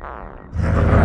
Bye.